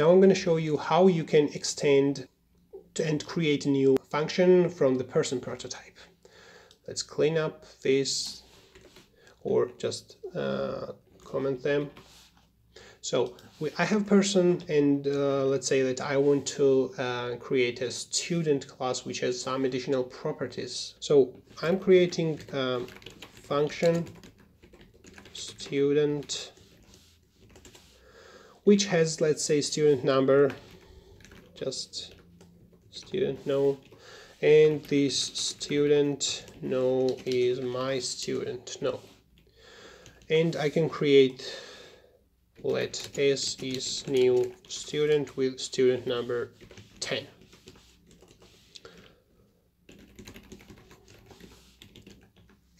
Now I'm going to show you how you can extend to and create a new function from the person prototype. Let's clean up this or just uh, comment them. So we, I have person and uh, let's say that I want to uh, create a student class which has some additional properties. So I'm creating um, function student which has let's say student number just student no and this student no is my student no. And I can create let s is new student with student number 10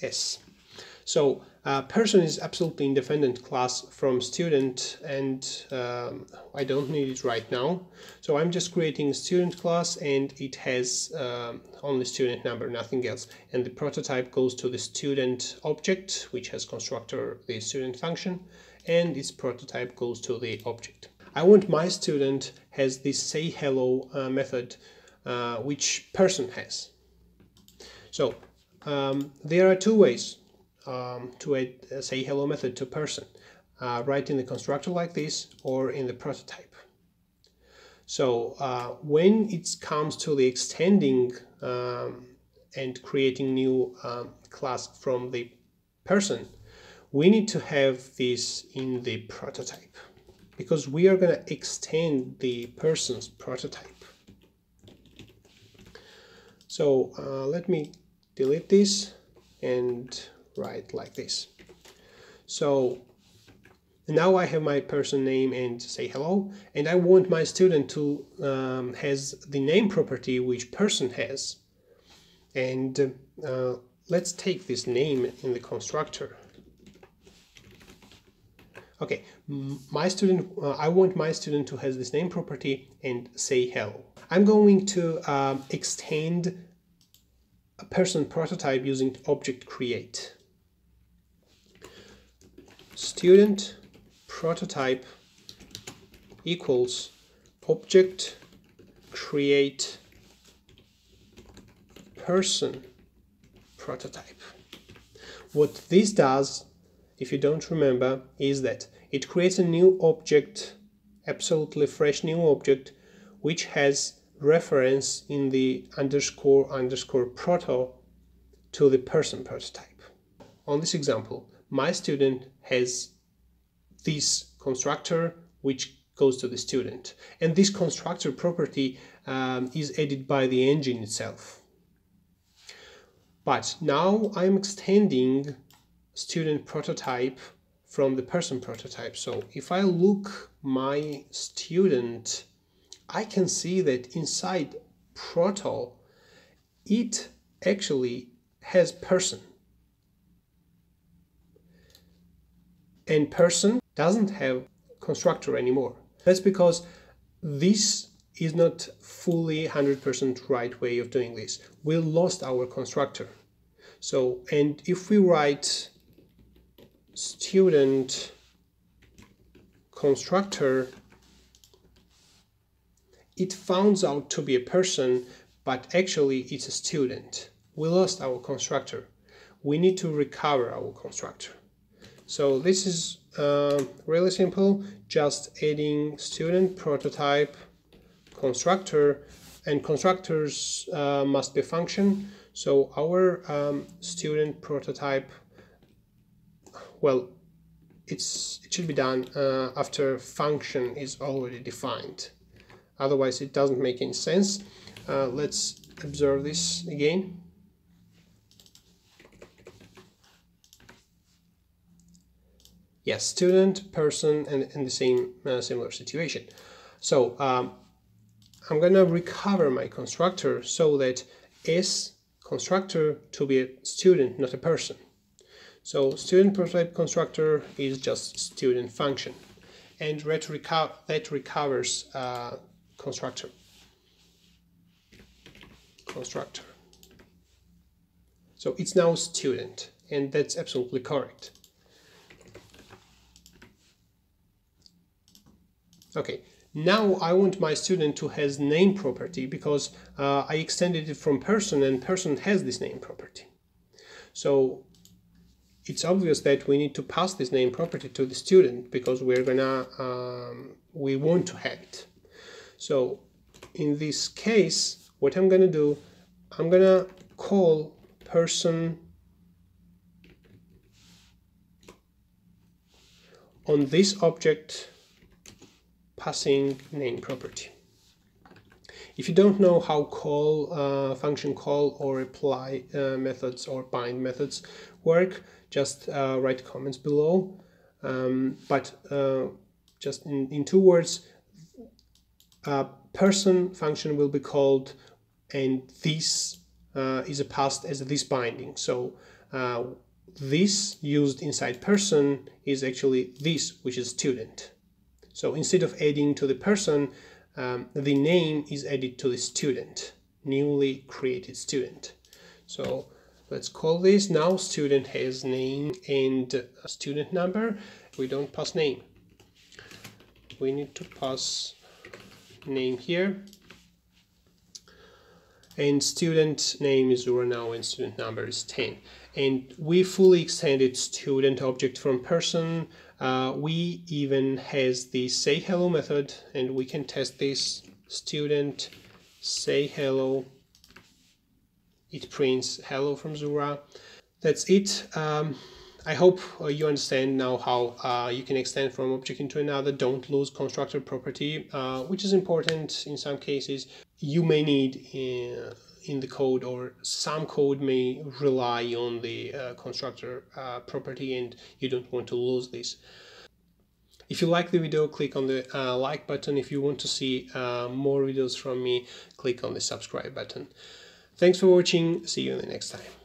s so uh, person is absolutely independent class from student and um, I don't need it right now. So I'm just creating a student class and it has um, only student number, nothing else. And the prototype goes to the student object, which has constructor the student function, and its prototype goes to the object. I want my student has this say hello uh, method, uh, which person has. So um, there are two ways um, to a, a, say hello method to person, uh, right in the constructor like this or in the prototype. So uh, when it comes to the extending um, and creating new um, class from the person, we need to have this in the prototype because we are going to extend the person's prototype. So uh, let me delete this and write like this. So now I have my person name and say hello and I want my student to um, has the name property which person has. And uh, let's take this name in the constructor. Okay my student uh, I want my student to has this name property and say hello. I'm going to um, extend a person prototype using object create student prototype equals object create person prototype. What this does, if you don't remember, is that it creates a new object, absolutely fresh new object, which has reference in the underscore underscore proto to the person prototype. On this example, my student has this constructor which goes to the student. And this constructor property um, is added by the engine itself. But now I'm extending student prototype from the person prototype. So if I look my student I can see that inside proto it actually has person and person doesn't have constructor anymore. That's because this is not fully 100% right way of doing this. We lost our constructor. So, and if we write student constructor, it founds out to be a person, but actually it's a student. We lost our constructor. We need to recover our constructor. So this is uh, really simple, just adding student prototype constructor and constructors uh, must be function. So our um, student prototype, well, it's it should be done uh, after function is already defined. Otherwise, it doesn't make any sense. Uh, let's observe this again. Yes, student, person, and in the same uh, similar situation. So um, I'm gonna recover my constructor so that S constructor to be a student, not a person. So student prototype constructor is just student function, and that, reco that recovers uh, constructor. Constructor. So it's now student, and that's absolutely correct. Okay, now I want my student to has name property because uh, I extended it from person and person has this name property. So it's obvious that we need to pass this name property to the student because we're gonna um, we want to have it. So in this case, what I'm gonna do, I'm gonna call person on this object passing name property. If you don't know how call uh, function call or apply uh, methods or bind methods work, just uh, write comments below. Um, but uh, just in, in two words, a person function will be called and this uh, is a passed as this binding. So uh, this used inside person is actually this, which is student. So instead of adding to the person, um, the name is added to the student, newly created student. So let's call this now student has name and student number. We don't pass name. We need to pass name here. And student name is Zura now and student number is 10. And we fully extended student object from person uh, we even has the say hello method and we can test this student say hello. It prints hello from Zura. That's it. Um, I hope uh, you understand now how uh, you can extend from object into another. Don't lose constructor property uh, which is important in some cases. You may need in, the code or some code may rely on the uh, constructor uh, property and you don't want to lose this. If you like the video, click on the uh, like button. If you want to see uh, more videos from me, click on the subscribe button. Thanks for watching. See you in the next time.